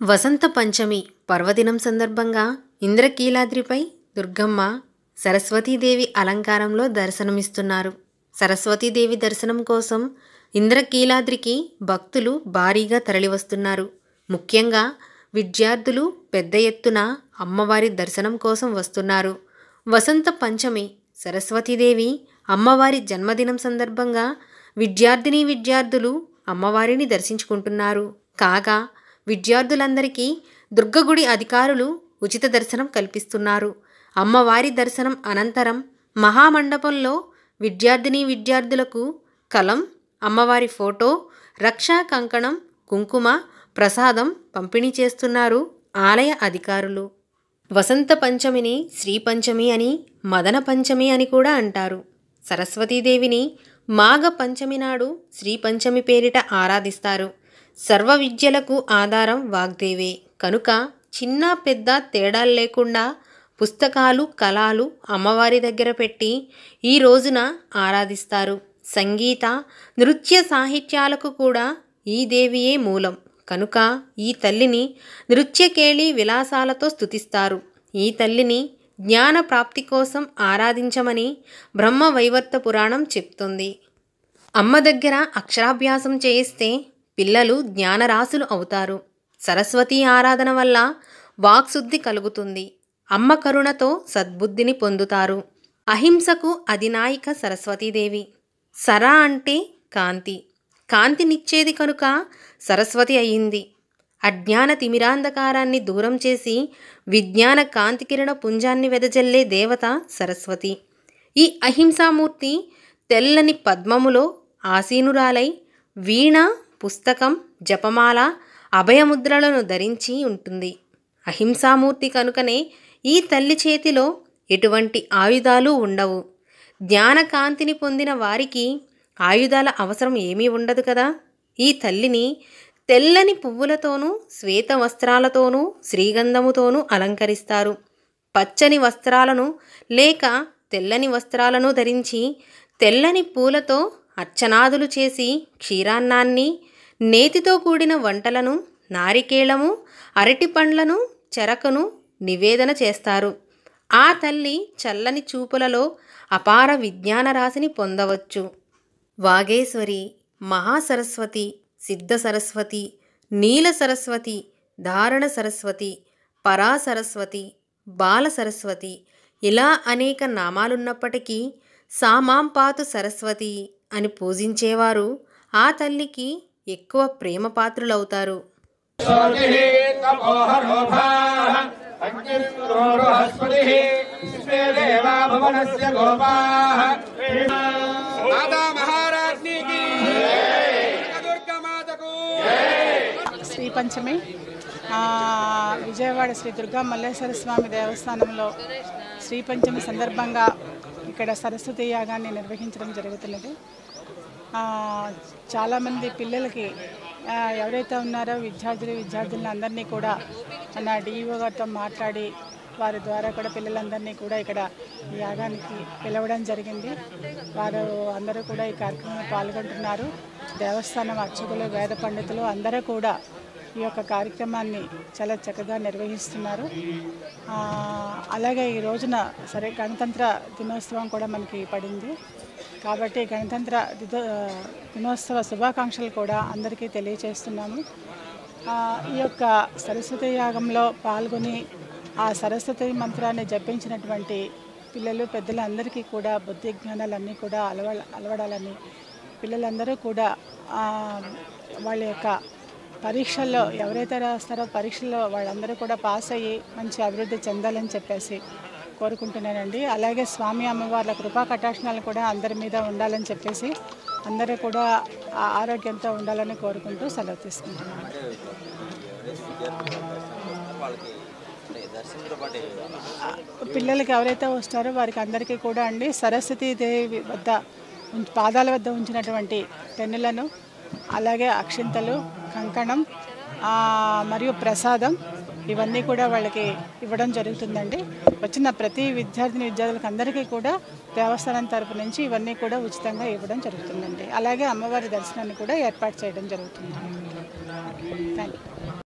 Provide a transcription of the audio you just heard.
వసంత పంచమి పర్వదినం సందర్భంగా ఇంద్రకీలాద్రిపై దుర్గమ్మ సరస్వతీదేవి అలంకారంలో దర్శనమిస్తున్నారు. సరస్వతీదేవి దర్శనం కోసం ఇంద్రకీలాద్రికి భక్తులు భారీగా తరలివస్తున్నారు. ముఖ్యంగా విద్యార్థులు పెద్ద ఎత్తున అమ్మవారి దర్శనం కోసం వస్తున్నారు. వసంత పంచమి సరస్వతీదేవి అమ్మవారి జన్మదినం సందర్భంగా విద్యార్థిని విద్యార్థులు అమ్మవారిని దర్శించుకుంటున్నారు. కాగా విద్యార్థులందరికీ దుర్గగుడి అధికారులు ఉచిత దర్శనం కల్పిస్తున్నారు. అమ్మవారి దర్శనం అనంతరం మహామండపంలో విద్యార్థిని విద్యార్థులకు కలం అమ్మవారి ఫోటో రక్షా కంకణం కుంకుమ ప్రసాదం పంపిణీ చేస్తున్నారు ఆలయ అధికారులు. వసంత పంచమిని శ్రీ పంచమి అని మదన పంచమి అని కూడా అంటారు. సరస్వతీదేవిని మాఘ పంచమి నాడు శ్రీ పంచమి పేరిట ఆరాధిస్తారు. సర్వ విద్యలకు ఆధారం వాగ్దేవే. కనుక చిన్న పెద్ద తేడాలు లేకుండా పుస్తకాలు కళాలు అమ్మవారి దగ్గర పెట్టి ఈ రోజున ఆరాధిస్తారు. సంగీత నృత్య సాహిత్యాలకు కూడా ఈ దేవియే మూలం. కనుక ఈ తల్లిని నృత్యకేళి విలాసాలతో స్తుతిస్తారు. ఈ తల్లిని జ్ఞాన ప్రాప్తి కోసం ఆరాధించమని బ్రహ్మ వైవర్త పురాణం చెప్తుంది. అమ్మ దగ్గర అక్షరాభ్యాసం చేయిస్తే పిల్లలు జ్ఞానరాశులు అవుతారు. సరస్వతి ఆరాధన వల్ల వాక్శుద్ధి కలుగుతుంది. అమ్మ కరుణతో సద్బుద్ధిని పొందుతారు. అహింసకు అధినాయిక సరస్వతీదేవి. సరా అంటే కాంతి. కాంతినిచ్చేది కనుక సరస్వతి అయింది. అజ్ఞాన తిమిరాంధకారాన్ని దూరం చేసి విజ్ఞాన కాంతికిరణ పుంజాన్ని వెదజల్లే దేవత సరస్వతి. ఈ అహింసామూర్తి తెల్లని పద్మములో ఆసీనురాలై వీణ పుస్తకం జపమాల అభయముద్రలను ధరించి ఉంటుంది. అహింసామూర్తి కనుకనే ఈ తల్లి చేతిలో ఎటువంటి ఆయుధాలు ఉండవు. జ్ఞానకాంతిని పొందిన వారికి ఆయుధాల అవసరం ఏమీ ఉండదు కదా? ఈ తల్లిని తెల్లని పువ్వులతోనూ శ్వేత వస్త్రాలతోనూ శ్రీగంధముతోనూ అలంకరిస్తారు. పచ్చని వస్త్రాలను లేక తెల్లని వస్త్రాలను ధరించి తెల్లని పూలతో అర్చనాదులు చేసి క్షీరాన్నాన్ని నేతితో కూడిన వంటలను నారికేళము అరటి పండ్లను చెరకను నివేదన చేస్తారు. ఆ తల్లి చల్లని చూపులలో అపార విజ్ఞాన రాశిని పొందవచ్చు. వాగేశ్వరి మహాసరస్వతి సిద్ధ సరస్వతి నీల సరస్వతి ధారణ సరస్వతి పరా సరస్వతి బాల సరస్వతి ఇలా అనేక నామాలున్నప్పటికీ సామాంపాతు సరస్వతి అని పూజించేవారు ఆ తల్లికి ఎక్కువ ప్రేమ పాత్రులవుతారు శ్రీ పంచమి ఆ, విజయవాడ శ్రీ దుర్గా మల్లేశ్వర స్వామి దేవస్థానంలో శ్రీ పంచమి సందర్భంగా ఇక్కడ సరస్వతి యాగాన్ని నిర్వహించడం జరుగుతున్నది. చాలామంది పిల్లలకి ఎవరైతే ఉన్నారో విద్యార్థులు విద్యార్థులను అందరినీ కూడా నా డిఈఓ గారితో మాట్లాడి వారి ద్వారా కూడా పిల్లలందరినీ కూడా ఇక్కడ యాగానికి పిలవడం జరిగింది. వారు అందరూ కూడా ఈ కార్యక్రమంలో పాల్గొంటున్నారు. దేవస్థానం అర్చకులు వేద పండితులు అందరూ కూడా ఈ యొక్క కార్యక్రమాన్ని చాలా చక్కగా నిర్వహిస్తున్నారు. అలాగే ఈ రోజున సరే గణతంత్ర దినోత్సవం కూడా మనకి పడింది. కాబట్టి గణతంత్ర దినోత్సవ శుభాకాంక్షలు కూడా అందరికీ తెలియజేస్తున్నాము ఈ యొక్క సరస్వతి యాగంలో పాల్గొని ఆ సరస్వతి మంత్రాన్ని జపించినటువంటి పిల్లలు పెద్దలందరికీ కూడా బుద్ధి జ్ఞానాలన్నీ కూడా అలవ అలవడాలని పిల్లలందరూ కూడా వాళ్ళ యొక్క పరీక్షల్లో ఎవరైతే రాస్తారో పరీక్షల్లో వాళ్ళందరూ కూడా పాస్ అయ్యి మంచి అభివృద్ధి చెందాలని చెప్పేసి కోరుకుంటున్నానండి. అలాగే స్వామి అమ్మవార్ల కృపా కటాక్షణాలు కూడా అందరి మీద ఉండాలని చెప్పేసి అందరూ కూడా ఆరోగ్యంతో ఉండాలని కోరుకుంటూ సెలవు తీసుకుంటున్నాను. పిల్లలకి ఎవరైతే వస్తారో వారికి అందరికీ కూడా అండి. సరస్వతీ దేవి వద్ద ఉం- పాదాల వద్ద ఉంచినటువంటి పెన్నులను అలాగే అక్షింతలు కంకణం మరియు ప్రసాదం ఇవన్నీ కూడా వాళ్ళకి ఇవ్వడం జరుగుతుందండి. వచ్చిన ప్రతి విద్యార్థిని విద్యార్థులకు అందరికీ కూడా దేవస్థానం తరపు నుంచి ఇవన్నీ కూడా ఉచితంగా ఇవ్వడం జరుగుతుందండి. అలాగే అమ్మవారి దర్శనాన్ని కూడా ఏర్పాటు చేయడం జరుగుతుంది. Thank you